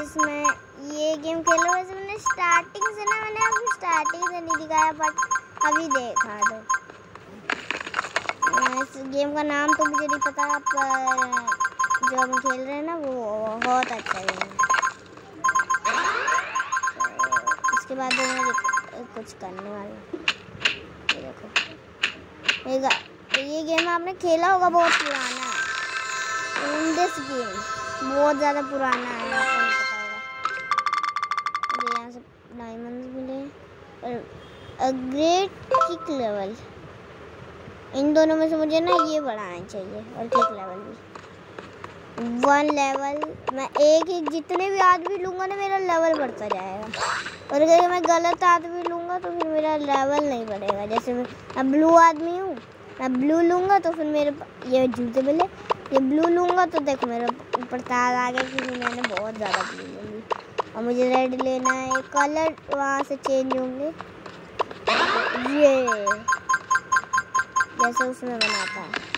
Guys मैं ये game खेलो वैसे मैंने स्टार्टिंग से ना मैंने आपको स्टार्टिंग से नहीं दिखाया बट अभी देखा दो। इस गेम का नाम तो मुझे नहीं पता पर जो हम खेल रहे हैं ना वो बहुत अच्छा गेम है। तो इसके बाद मैं कुछ करने वाला ये देखो। ये, गेम आपने खेला होगा बहुत पुराना। दिस गेम बहुत ज़्यादा पुराना है। यहाँ से डायमंड्स मिले। और ग्रेट किक लेवल इन दोनों में से मुझे ना ये बढ़ाना चाहिए और किक लेवल भी। वन लेवल मैं एक एक जितने भी आदमी लूँगा ना, मेरा लेवल बढ़ता जाएगा। और अगर मैं गलत आदमी लूँगा तो फिर मेरा लेवल नहीं बढ़ेगा। जैसे मैं ब्लू आदमी हूँ। मैं ब्लू लूँगा तो फिर मेरे ये जूते मिले। ये ब्लू लूँगा तो देख मेरे ऊपर तार आ गया क्योंकि मैंने बहुत ज़्यादा ब्लू ले ली और मुझे रेड लेना है, कलर वहाँ से चेंज होंगे। ये, जैसे उसमें बनाता है।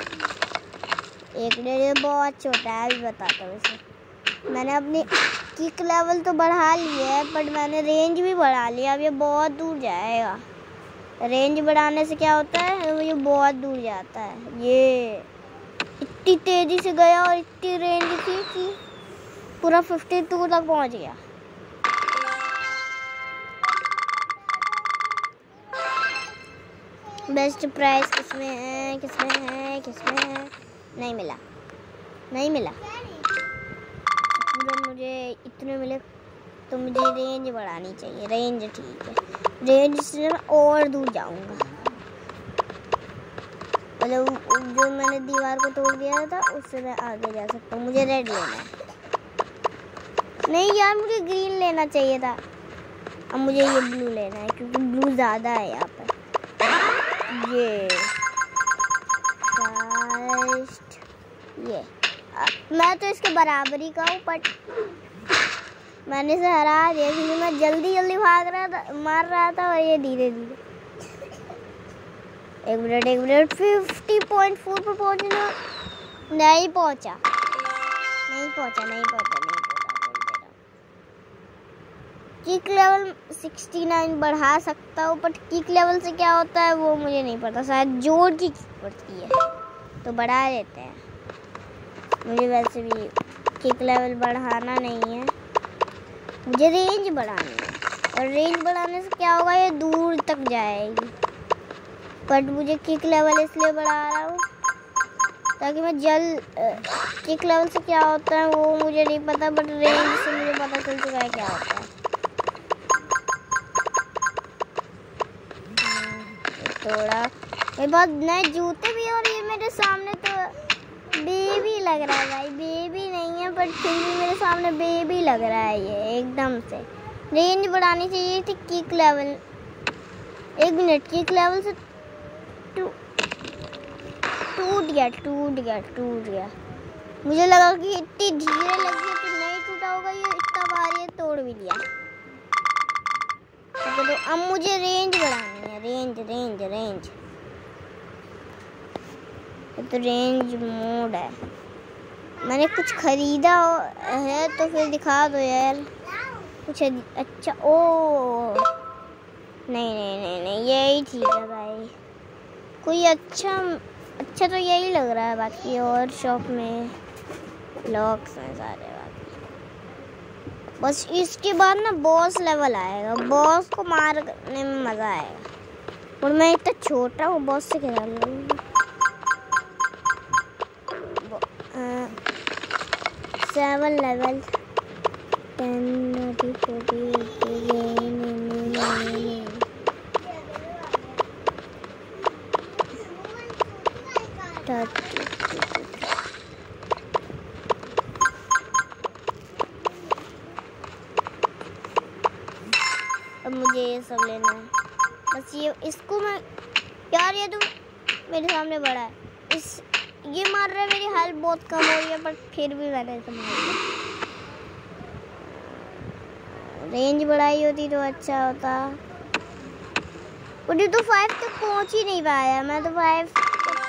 एक डेढ़ बहुत छोटा है, अभी बताता हूँ उसे। मैंने अपनी किक लेवल तो बढ़ा लिया है बट मैंने रेंज भी बढ़ा लिया अब ये बहुत दूर जाएगा। रेंज बढ़ाने से क्या होता है? ये बहुत दूर जाता है। ये, इतनी तेज़ी से गया और इतनी रेंज थी कि पूरा फिफ्टी टू तक पहुँच गया। बेस्ट प्राइस किसमें है किसमें है किसमें है? नहीं मिला। नहीं मिला। पूरा मुझे, इतने मिले तो मुझे रेंज बढ़ानी चाहिए। रेंज ठीक है। रेंज से मैं और दूर जाऊँगा। मतलब जो मैंने दीवार को तोड़ दिया था, उससे मैं आगे जा सकता हूँ। मुझे रेड लेना है। नहीं यार, मुझे ग्रीन लेना चाहिए था। अब मुझे ये ब्लू लेना है, क्योंकि ब्लू ज़्यादा है यहाँ पर। ये। फ़र्स्ट ये। मैं तो इसके बराबरी का हूँ बट मैंने इसे हरा दिया क्योंकि मैं जल्दी जल्दी भाग रहा था, मार रहा था और ये धीरे धीरे। एक मिनट एक मिनट फिफ्टी पॉइंट फोर पर पहुँचना। नहीं पहुँचा नहीं पहुँचा। नहीं पहुँचा नहीं पहुँचा। किक लेवल 69 बढ़ा सकता हूँ बट किक लेवल से क्या होता है वो मुझे नहीं पता। शायद जोड़ की किक पड़ती है। तो बढ़ा देते हैं। मुझे वैसे भी किक लेवल बढ़ाना नहीं है। मुझे रेंज बढ़ानी है। और रेंज बढ़ाने से क्या होगा, ये दूर तक जाएगी। बट मुझे किक लेवल इसलिए बढ़ा रहा हूँ, ताकि मैं जल किक लेवल से क्या होता है वो मुझे नहीं पता बट रेंज से मुझे पता चल चुका है क्या होता है। थोड़ा ये बहुत नए जूते भी और ये मेरे सामने तो बेबी लग रहा है भाई। बेबी नहीं है बट फिर भी मेरे सामने बेबी लग रहा है ये, एकदम से। रेंज बढ़ानी चाहिए थी किक लेवल एक मिनट किक लेवल से टूट गया टूट गया टूट गया। मुझे लगा कि इतनी धीरे लगी तो नहीं टूटा होगा, ये इतना बार ये तोड़ भी लिया तो अब मुझे रेंज बढ़ानी है रेंज रेंज रेंज तो रेंज मोड है। मैंने कुछ खरीदा है तो फिर दिखा दो यार। कुछ अच्छा ओ। नहीं नहीं नहीं नहीं, यही ठीक है भाई। कोई अच्छा अच्छा तो यही लग रहा है बाकी और शॉप में। लॉक्स हैं सारे। बस इसके बाद ना बॉस लेवल आएगा बॉस को मारने में मज़ा आएगा और मैं इतना छोटा हूँ बॉस से खेल सेवन लेवल टेन अब मुझे ये सब लेना है। बस ये, इसको मैं यार ये तो मेरे सामने बड़ा है। इस, ये मार रहा है, मेरी हेल्थ बहुत कम हो रही है पर फिर भी मैंने इसे मार दिया। रेंज बढ़ाई होती तो अच्छा होता। मुझे तो फाइव तक तो पहुँच ही नहीं पाया। मैं तो फाइव तक पहुँच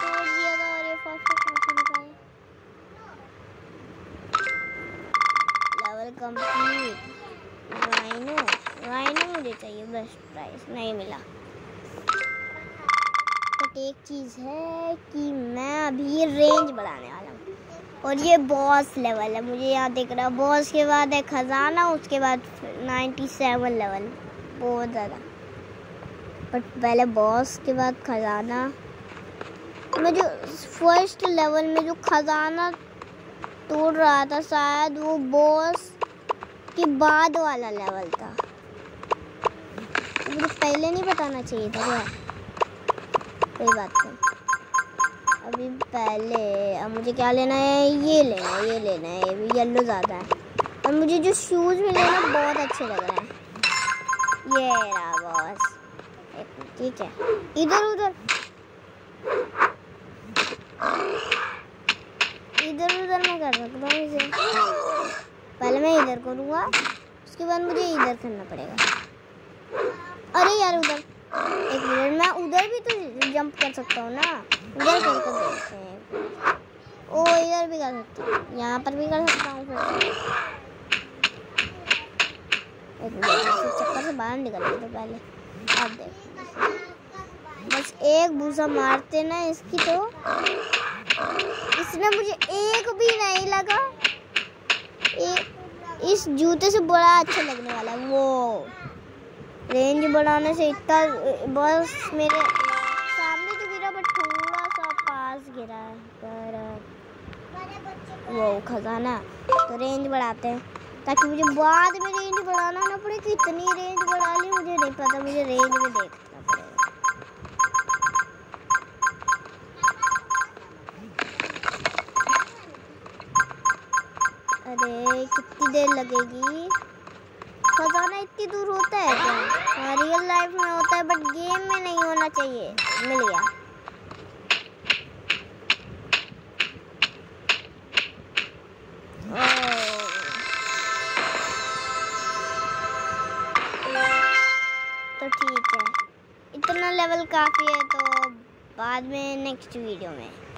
राइनो मुझे चाहिए बेस्ट प्राइस नहीं मिला। बट एक चीज़ है कि मैं अभी रेंज बढ़ाने वाला हूँ। और ये बॉस लेवल है, मुझे यहाँ दिख रहा है। बॉस के बाद है खजाना, उसके बाद नाइन्टी सेवन लेवल बहुत ज़्यादा। बट पहले बॉस के बाद खजाना। मैं जो फ़र्स्ट लेवल में जो खजाना तोड़ रहा था, शायद वो बॉस के बाद वाला लेवल था। मुझे पहले नहीं बताना चाहिए था, क्या? कोई बात नहीं। अभी पहले, अब मुझे क्या लेना है? ये लेना है, ये लेना है, ये भी येल्लो ज़्यादा है। और मुझे जो शूज़ मिले ना, बहुत अच्छे लग रहे हैं। ये रहा बॉस ठीक है। इधर, उधर। इधर, उधर मैं कर सकता हूँ इसे। पहले मैं इधर करूँगा, उसके बाद मुझे इधर करना पड़ेगा। अरे यार उधर, एक मिनट मैं उधर भी तो जंप कर सकता हूँ ना? उधर कर देखते हैं? ओ, इधर भी कर सकता हूँ। यहाँ पर भी कर सकता हूँ एक चक्कर से बाहर निकल गए तो पहले। अब देखो। बस एक भूसा मारते ना इसकी तो। इसने मुझे एक भी नहीं लगा। एक इस जूते से बड़ा अच्छा लगने वाला वो। रेंज बढ़ाने से इतना, बस मेरे सामने तो गिरा बट थोड़ा सा पास गिरा पर वो खजाना तो रेंज बढ़ाते हैं, ताकि मुझे बाद में रेंज बढ़ाना ना पड़े कि इतनी रेंज बढ़ा ली, मुझे नहीं पता, मुझे रेंज में पड़ेगा। अरे, कितनी देर लगेगी? खजाना इतनी दूर होता है क्या? रियल लाइफ में होता है बट गेम में नहीं होना चाहिए। मिल गया। तो ठीक है। इतना लेवल काफ़ी है तो बाद में नेक्स्ट वीडियो में।